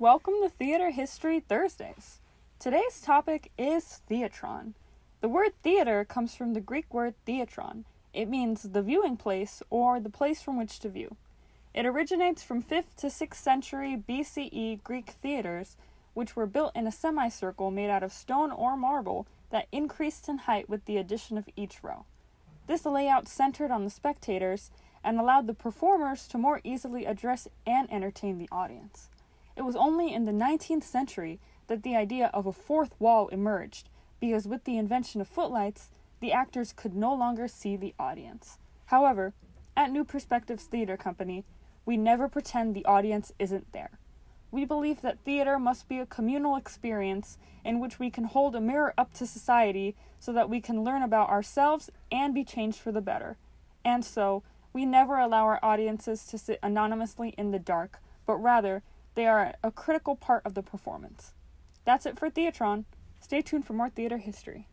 Welcome to Theater History Thursdays. Today's topic is theatron. The word theater comes from the Greek word theatron. It means the viewing place or the place from which to view. It originates from 5th to 6th century BCE Greek theaters, which were built in a semicircle made out of stone or marble that increased in height with the addition of each row. This layout centered on the spectators and allowed the performers to more easily address and entertain the audience. It was only in the 19th century that the idea of a fourth wall emerged, because with the invention of footlights, the actors could no longer see the audience. However, at New Perspectives Theater Company, we never pretend the audience isn't there. We believe that theater must be a communal experience in which we can hold a mirror up to society so that we can learn about ourselves and be changed for the better. And so, we never allow our audiences to sit anonymously in the dark, but rather, they are a critical part of the performance. That's it for Theatron. Stay tuned for more theater history.